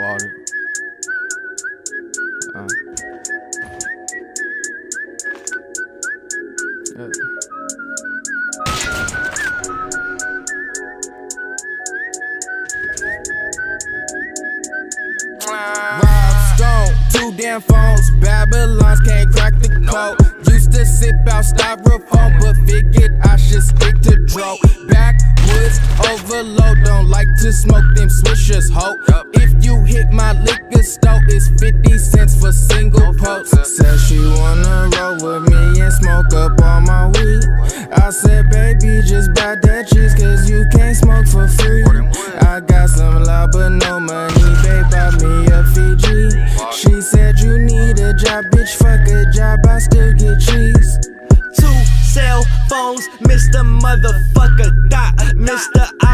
slaughtered. Uh. uh. Rob Stone, two damn phones, Babylon's can't crack the code. Used to sip out styrofoam, but figured I should stick to draw. Backwoods overload on to smoke them swishers, ho. If you hit my liquor store, it's 50 cents for single post. Said she wanna roll with me and smoke up all my weed. I said, baby, just buy that cheese, cause you can't smoke for free. I got some love, but no money, babe, buy me a Fiji. She said, you need a job, bitch, fuck a job, I still get cheese. Two cell phones, Mr. Motherfucker Dot. Mr. I